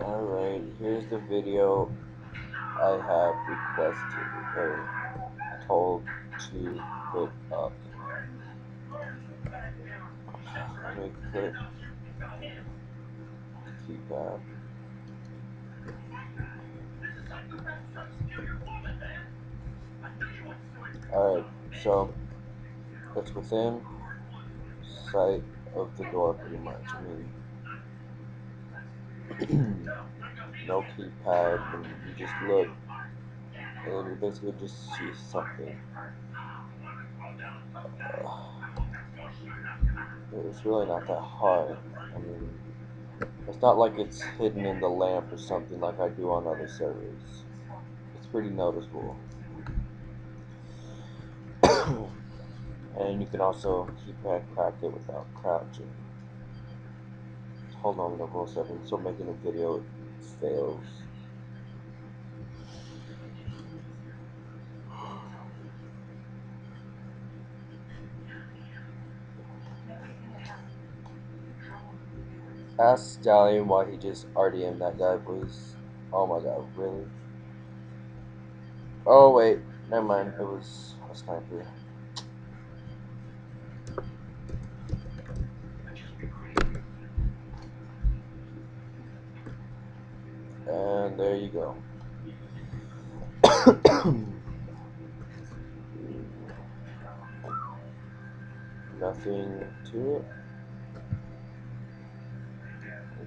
Alright, here's the video I have requested or told to put up. Let me click keypad. Alright, so it's within sight of the door pretty much. I mean, no keypad, and you just look, and you basically just see something. Uh, it's really not that hard. I mean, it's not like it's hidden in the lamp or something like I do on other servers. It's pretty noticeable. and you can also keypad crack it without crouching. Hold on a second, still making a video fails. Ask Stallion why he just RDM that guy, please. Oh my god, really? Oh wait, never mind, it was a sniper. And there you go. Nothing to it.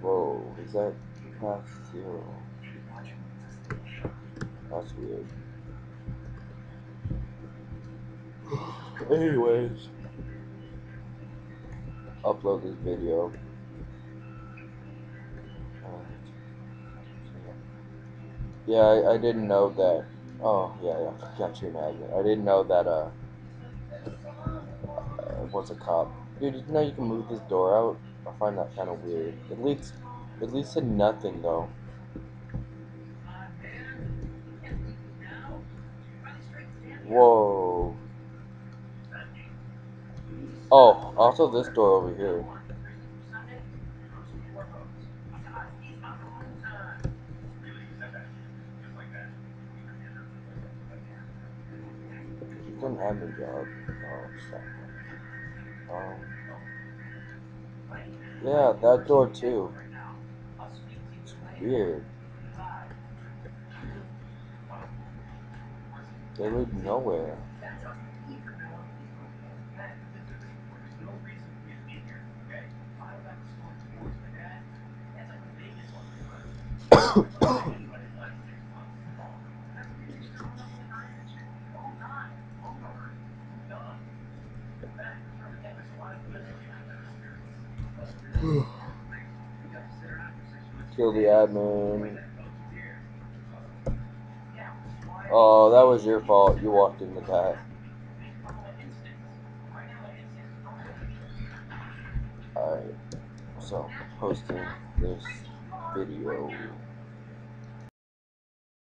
Whoa, is that past zero? That's weird. Anyways, upload this video. Yeah, I, I didn't know that. Oh, yeah, yeah, got you magnet. I didn't know that, uh, uh, what's a cop? Dude, did you know you can move this door out? I find that kind of weird. It leads, it leads to nothing, though. Whoa. Oh, also this door over here. Have a job. Oh, um, yeah, that door too. It's weird. They lead nowhere. Kill the admin. Oh, that was your fault. You walked into that. Alright, so posting this video.